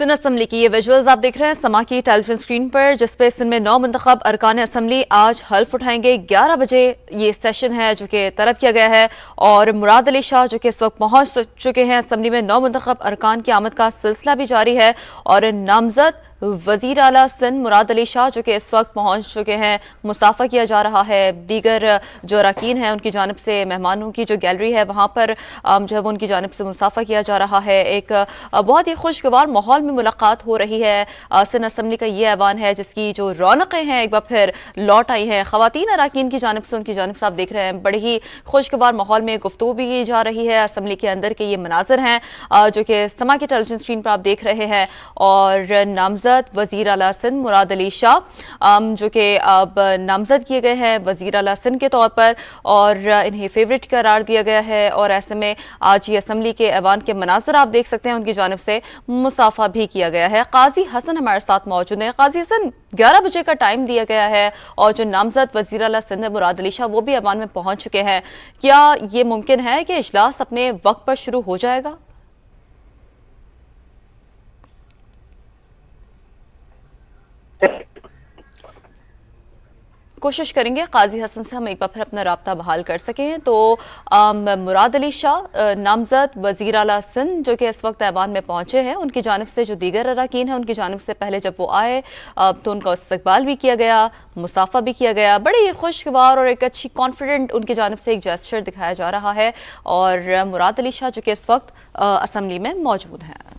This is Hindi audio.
सिंध असम्बली की ये विजुअल्स आप देख रहे हैं, समा की टेलीविज़न स्क्रीन पर जिसपे सिंध में नौ मंतखब अरकान असम्बली आज हल्फ उठाएँगे। 11 बजे ये सेशन है जो कि तलब किया गया है और मुराद अली शाह जो कि इस वक्त पहुँच चुके हैं असम्बली में नौ मंतखब अरकान की आमद का सिलसिला भी जारी है और नामजद वज़ीर अला सिंध, मुराद अली शाह जो कि इस वक्त पहुँच चुके हैं, मुसाफा किया जा रहा है। दीगर जो अरकान हैं, उनकी जानब से मेहमानों की जो गैलरी है, वहाँ पर जो है उनकी जानब से मुसाफा किया जा रहा है। एक बहुत ही खुशगवार माहौल में मुलाकात हो रही है। सिंध असम्बली का ये ऐवान है जिसकी जो रौनकें हैं, एक बार फिर लौट आई हैं। ख़वान अरकान की जानब से, उनकी जानब से आप देख रहे हैं, बड़े ही खुशगवार माहौल में गुफ्तु भी की जा रही है। असम्बली के अंदर के ये मनाजर हैं जो कि समा की टेलीविज़न स्क्रीन पर आप देख रहे हैं। और नामजद वज़ीर अला सिंध मुराद अली शाह जो कि अब नामजद किए गए हैं वज़ीर अला सिंध के तौर पर। और इन्हें फेवरेट करार दिया गया है। और ऐसे में आज ये असम्बली के ऐवान के मनाजर आप देख सकते हैं, उनकी जानब से मुसाफा भी किया गया है। काजी हसन हमारे साथ मौजूद है। काजी हसन, ग्यारह बजे का टाइम दिया गया है और जो नामजद वज़ीर अला सिंध मुराद अली शाह, वो भी अवान में पहुँच चुके हैं। क्या ये मुमकिन है कि इजलास अपने वक्त पर शुरू हो जाएगा? कोशिश करेंगे काजी हसन से हम एक बार फिर अपना रबता बहाल कर सकें। तो मुराद अली शाह नामजद वज़ीर अला सिंध जो कि इस वक्त ऐवान में पहुँचे हैं, उनकी जानब से जो दीगर अरकान हैं, उनकी जानब से पहले जब वो आए तो उनका इस्तबाल भी किया गया, मुसाफा भी किया गया। बड़ी खुशगवार और एक अच्छी कॉन्फिडेंट उनकी जानब से एक जेस्चर दिखाया जा रहा है और मुराद अली शाह जो कि इस वक्त असम्बली में मौजूद हैं।